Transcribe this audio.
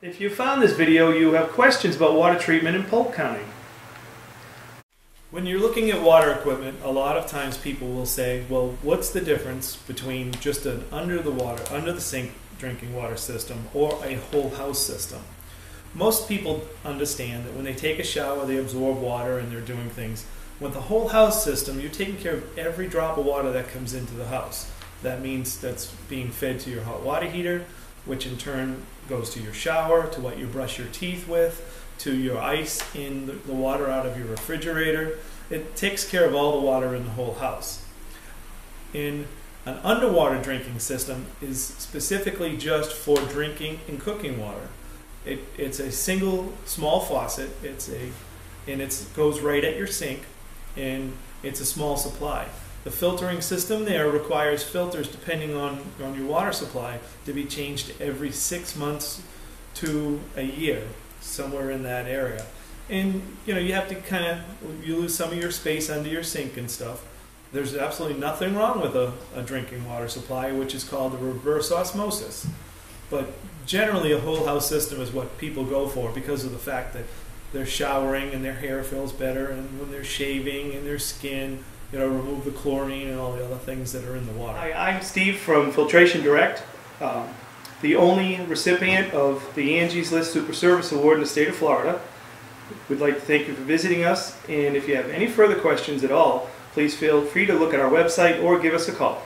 If you found this video, you have questions about water treatment in Polk County. When you're looking at water equipment, a lot of times people will say, well, what's the difference between just an under the water, under the sink drinking water system or a whole house system? Most people understand that when they take a shower, they absorb water and they're doing things. With the whole house system, you're taking care of every drop of water that comes into the house. That means that's being fed to your hot water heater, which in turn goes to your shower, to what you brush your teeth with, to your ice in the, water out of your refrigerator. It takes care of all the water in the whole house. In an underwater drinking system is specifically just for drinking and cooking water. It, it's a single small faucet. It's a and it goes right at your sink, and it's a small supply. The filtering system there requires filters depending on, on your water supply to be changed every six months to a year, somewhere in that area. And you know, you have to kind of you lose some of your space under your sink and stuff. There's absolutely nothing wrong with a, a drinking water supply, which is called the reverse osmosis. But generally, a whole house system is what people go for because of the fact that they're showering and their hair feels better, and when they're shaving and their skin you know, remove the chlorine and all the other things that are in the water. Hi, I'm Steve from Filtration Direct, um, the only recipient of the Angie's List Super Service Award in the state of Florida. We'd like to thank you for visiting us, and if you have any further questions at all, please feel free to look at our website or give us a call.